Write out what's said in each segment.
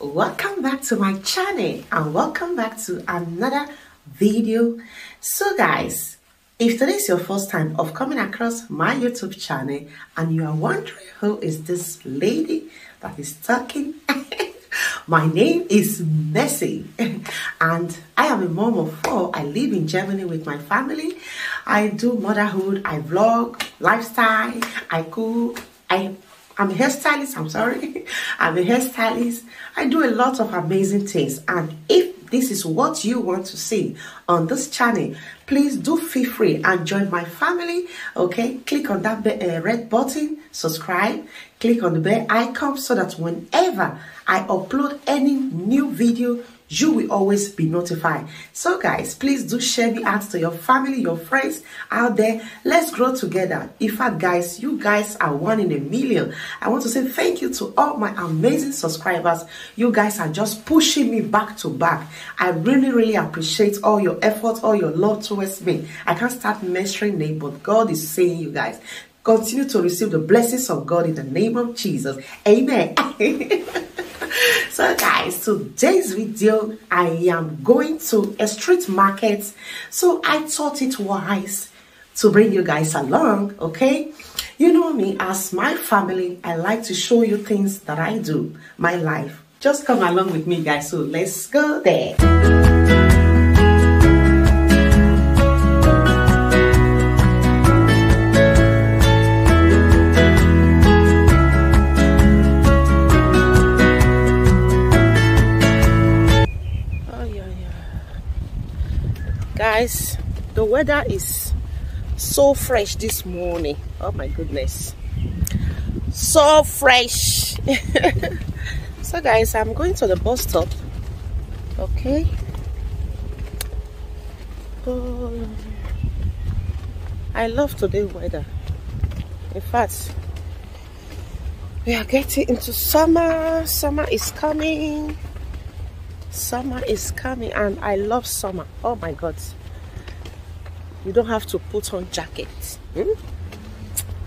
welcome back to my channel and welcome back to another video. So guys if today is your first time of coming across my youtube channel and you are wondering who is this lady that is talking my name is Mercy. And I am a mom of four. I live in Germany with my family. I do motherhood, I vlog, lifestyle, I cook, I I'm a hairstylist, I'm sorry. I'm a hairstylist. I do a lot of amazing things. And if this is what you want to see on this channel, please do feel free and join my family. Okay, click on that uh, red button, subscribe, click on the bell icon so that whenever I upload any new video, you will always be notified. So guys, please do share the ads to your family, your friends out there. Let's grow together. In fact, guys, you guys are one in a million. I want to say thank you to all my amazing subscribers. You guys are just pushing me back to back. I really, really appreciate all your efforts, all your love towards me. I can't start measuring name, but God is saying you guys continue to receive the blessings of God in the name of Jesus. Amen. so guys today's video i am going to a street market. So i thought it wise to bring you guys along okay? You know me as my family i like to show you things that i do my life. Just come along with me guys. So let's go there weather is so fresh this morning. Oh my goodness. So fresh. So guys i'm going to the bus stop. Okay? Oh, i love today weather. In fact we are getting into summer. Summer is coming. Summer is coming and i love summer. Oh my god you don't have to put on jackets hmm?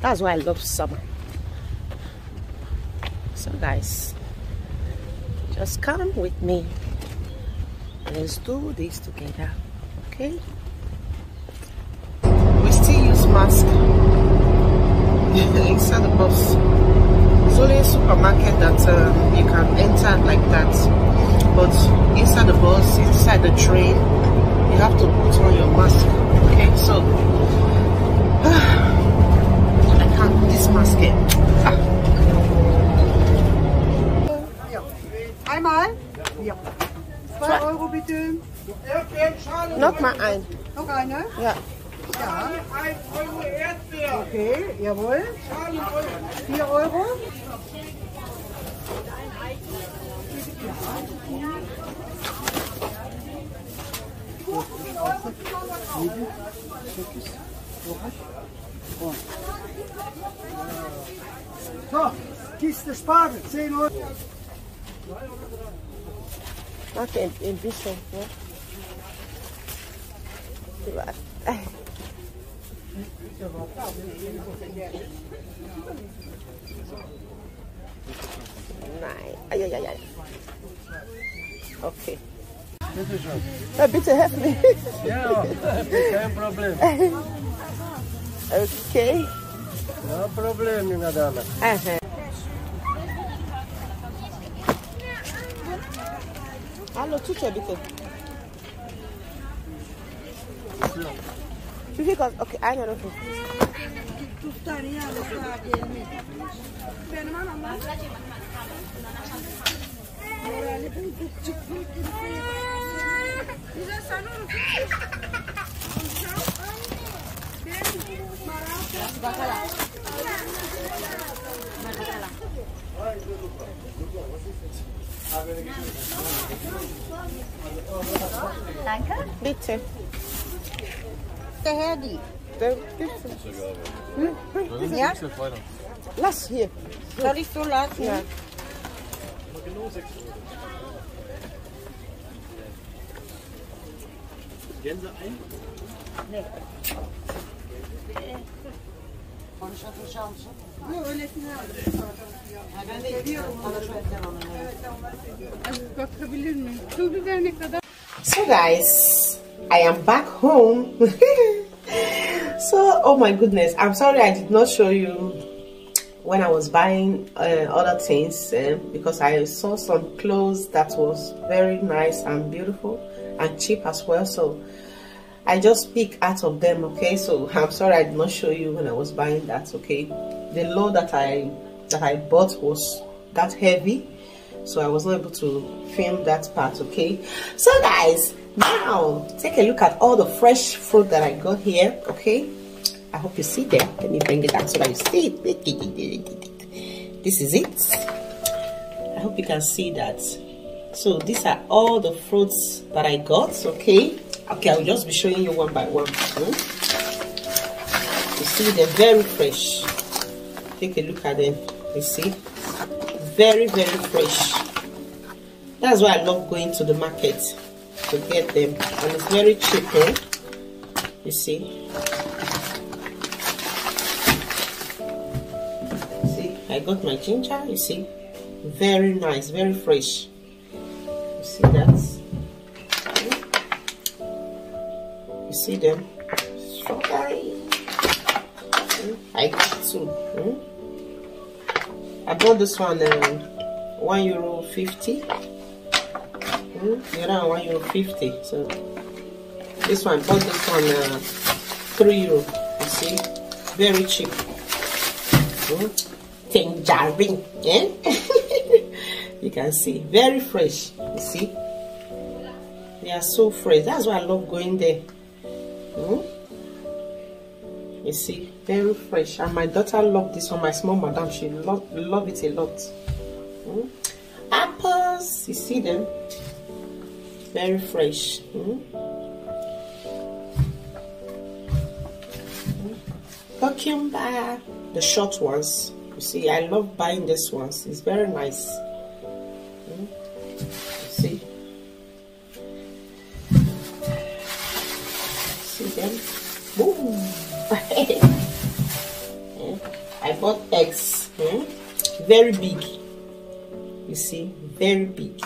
that's why i love summer. So guys just come with me. Let's do this together okay? We still use mask. Inside the bus it's only a supermarket that um, you can enter like that. But inside the bus inside the train Ja. Ja. Okay, jawohl. 4 Euro. So, Kiste Spargel, 10 Euro. Warte, ein, ein bisschen. 哎。Nee, ai, ai, ai, ai. Oké. Okay. Dit is zo. Een beetje heftig. Ja, geen probleem. Oké. Okay. No probleem, inderdaad. dame. Uh -huh. Hallo, toetje, bitte. Because, okay, I know okay. Benim anamlar. Morali bulduk, çıktık, Güzel sen Bakala. Bakala. Danke. Bitte. der Herr die. Der gibt's nicht. Hm? Ja? Lass hier. Soll ich so lassen? Ja. Gänse ein? Nee. Ben de gidiyorum. Bana şöyle Evet, olmaz. Bakabilir miyim? Çok güzel ne kadar. So guys, I am back home. so, oh my goodness, I'm sorry I did not show you when I was buying uh, other things uh, because I saw some clothes that was very nice and beautiful and cheap as well. So I just pick out of them. Okay, so I'm sorry I did not show you when I was buying that. Okay, the load that I that I bought was that heavy so I was not able to film that part okay so guys now take a look at all the fresh fruit that I got here okay? I hope you see them. Let me bring it out so that you see it. This is it. I hope you can see that. So these are all the fruits that I got okay? Okay I'll just be showing you one by one. Hmm? you see they're very fresh. Take a look at them. You see? Very very fresh. That's why i love going to the market to get them. And it's very cheap eh? you see? See i got my ginger you see? Very nice very fresh. You see that? You see them? Strawberry i got two hmm? I bought this one um, one euro fifty. Mm, the other one euro fifty. So this one bought this one uh, three euro. You see, very cheap. Mm, tangerine, yeah. you can see very fresh. You see, they are so fresh. That's why I love going there. Mm? you see very fresh and my daughter love this one my small madam she love love it a lot mm. apples you see them very fresh mm. cucumber the short ones you see i love buying these ones it's very nice mm. you see see them boom I bought eggs hmm? very big you see very big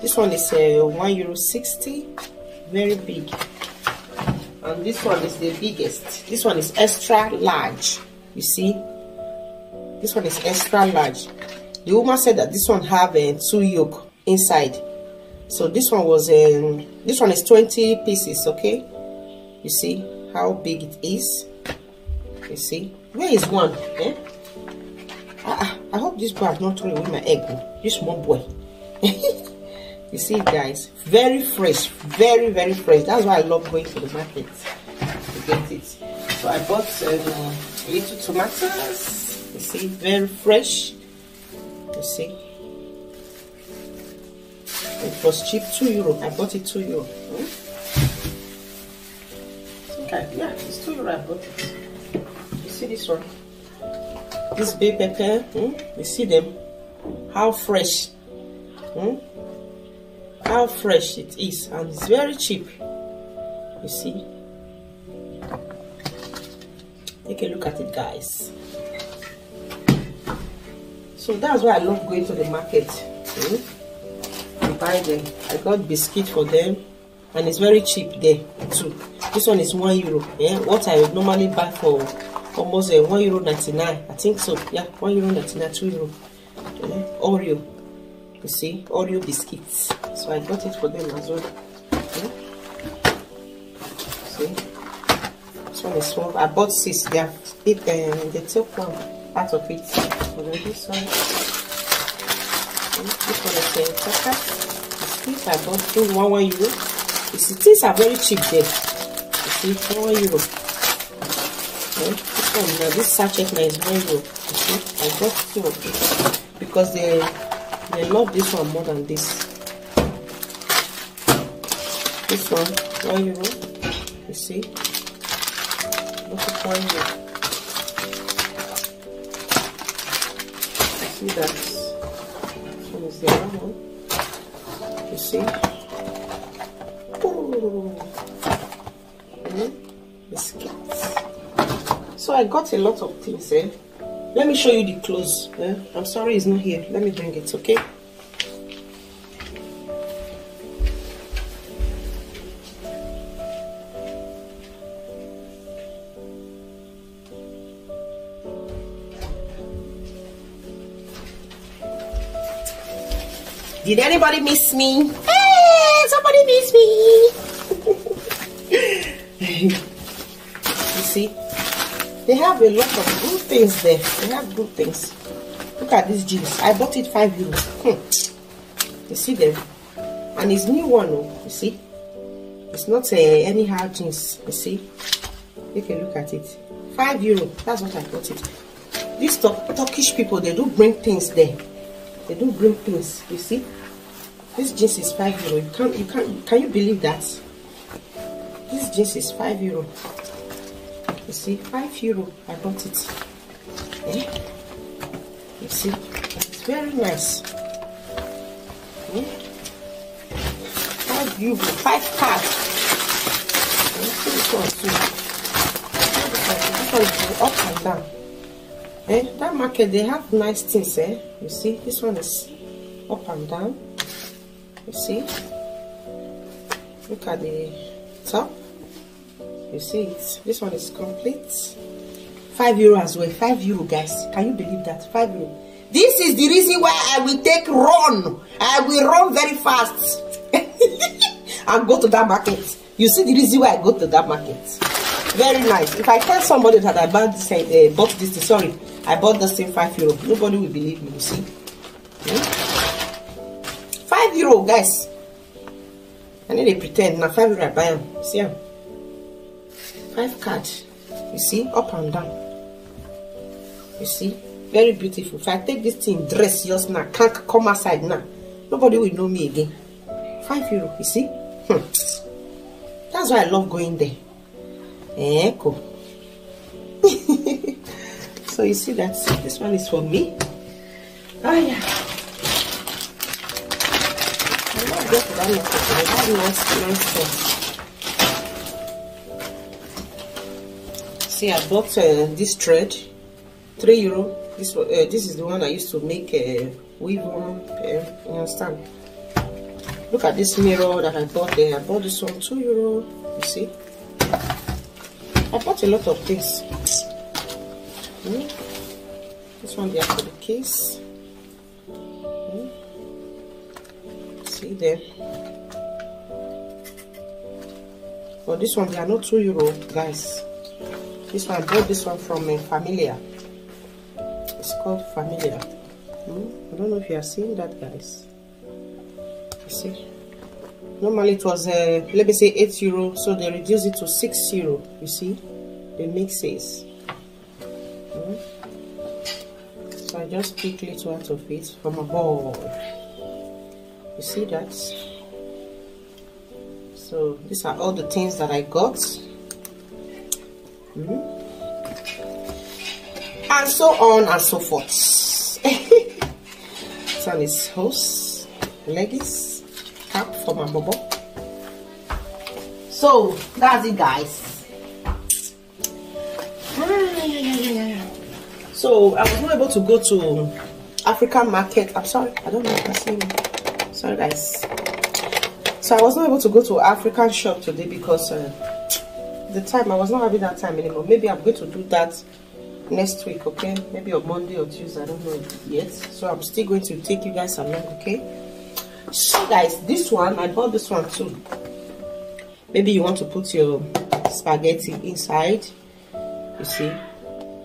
this one is uh, 1 euro 60 very big. And this one is the biggest. This one is extra large you see? This one is extra large. The woman said that this one have uh, two yolk inside. So this one was um, this one is 20 pieces okay? You see how big it is? You see? Where is one eh? I, I hope this has not thrown away my egg this small boy you see guys very fresh very very fresh. That's why i love going to the market to get it. So i bought um, little tomatoes you see very fresh you see. It was cheap two euro. I bought it two euro. Hmm? okay yeah it's two euro i bought it. You see this one? This bay pepper hmm? you see them? How fresh hmm? How fresh it is and it's very cheap. You see? Take a look at it guys. So that's why i love going to the market hmm? I buy them. I got biscuit for them and it's very cheap there too. This one is one euro yeah? What i would normally buy for almost uh, one euro 99 i think so yeah one euro 99 two euro yeah. oreo you see? Oreo biscuits so i got it for them as well. Yeah. see? This one is small. I bought six. They have it um, they took one part of it. For them this one one is uh, chocolate biscuits i bought two. One one euro. You see things are very cheap there. You see one euro. Okay. this one now this sachet now is one euro. You see i got two of it because they they love this one more than this this one one euro you see? Look at one euro you see that this one is the other one you see so i got a lot of things eh? Let me show you the clothes eh? i'm sorry it's not here. Let me bring it okay Did anybody miss me? Hey, somebody miss me. you see, they have a lot of good things there. They have good things. Look at these jeans. I bought it five euros. Hmm. You see them? And it's new one, oh, you see? It's not uh, anyhow jeans, you see? Take a look at it. Five euro. That's what I bought it. These Turkish people, they do bring things there. They do bring things, you see? This jeans is five euro. You can't, you can't, can you believe that? This jeans is five euro. You see, five euro. I bought it. Yeah. You see, it's very nice. Yeah. Five euro, five cards. Up and down. Eh, that market they have nice things. Eh, you see, this one is up and down you see? Look at the top. You see it this one is complete. Five euro as well. Five euro guys. Can you believe that? Five euro. This is the reason why i will take run. I will run very fast. And go to that market. You see the reason why i go to that market? Very nice. If i tell somebody that i bought this uh, bought this sorry i bought this thing five euro nobody will believe me you see? Hmm? Five euro guys. I need to pretend na five euro i buy am. See am? Five card you see? Up and down. You see? Very beautiful. If i take this thing dress just now can't come outside now. Nobody will know me again. Five euro you see? Hmm. that's why i love going there. Cool so you see that? This one is for me. Oh yeah See, I bought uh, this thread, three euro. This uh, this is the one I used to make a uh, weave on. Uh, you understand? Look at this mirror that I bought there. I bought this one two euro. You see? I bought a lot of things. Mm. This one there for the case. See there. For this one they are not two euro guys. This one i bought this one from a familiar it's called familiar hmm? i don't know if you are seeing that guys. You see? Normally it was uh, let me say 8 euro so they reduced it to 6 euro you see? The mixes hmm? so i just pick little out of it from a bowl you see that? So these are all the things that I got. Mm -hmm. and so on and so forth. This one is hose leggings cap for my bubble so that's it guys. So I was not able to go to African market. I'm sorry I don't know if I see sorry guys. So i was not able to go to african shop today because uh, the time i was not having that time anymore. Maybe i'm going to do that next week okay? Maybe on monday or tuesday i don't know yet. So i'm still going to take you guys along okay? So guys this one i bought this one too. Maybe you want to put your spaghetti inside you see?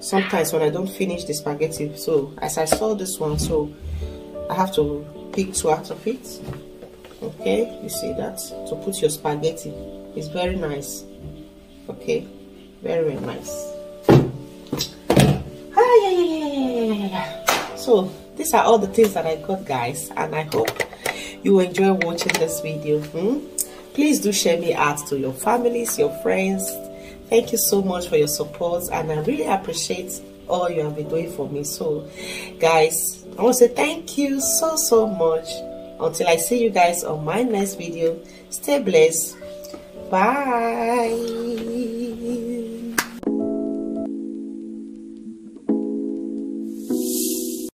Sometimes when i don't finish the spaghetti so as i saw this one so i have to pick two out of it. Okay you see that? To put your spaghetti. It's very nice. Okay very very nice. So these are all the things that i got guys and i hope you enjoy watching this video hmm? please do share me out to your families your friends. Thank you so much for your support and i really appreciate all you have been doing for me. So guys I want to say thank you so, so much. Until I see you guys on my next video, stay blessed. Bye.